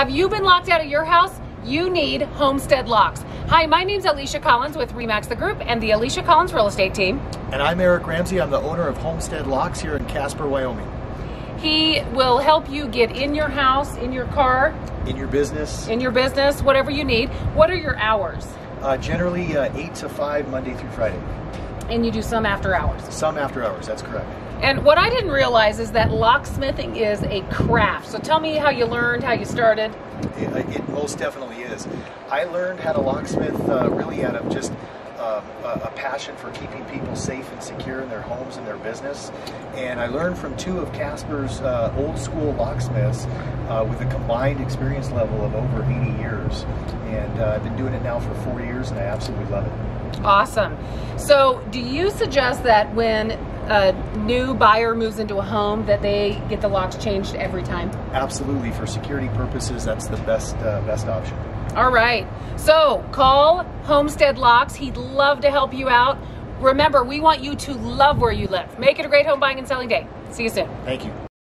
Have you been locked out of your house? You need Homestead Locks. Hi, my name's Alisha Collins with RE/MAX the Group and the Alisha Collins Real Estate Team. And I'm Eric Ramsey. I'm the owner of Homestead Locks here in Casper, Wyoming. He will help you get in your house, in your car, In your business, in your business, whatever you need. What are your hours? uh, generally uh, 8 to 5, Monday through Friday. And you do some after hours. Some after hours, that's correct. And what I didn't realize is that locksmithing is a craft. So tell me how you learned, how you started. It, it most definitely is. I learned how to locksmith uh, really out of just uh, a a passion for keeping people safe and secure in their homes and their business. And I learned from two of Casper's uh, old school locksmiths uh, with a combined experience level of over 80 years. And uh, I've been doing it now for four years and I absolutely love it. Awesome. So, do you suggest that when a new buyer moves into a home that they get the locks changed every time? Absolutely, for security purposes, that's the best uh, best option. All right. So, call Homestead Locks. He'd love to help you out. Remember, we want you to love where you live. Make it a great home buying and selling day. See you soon. Thank you.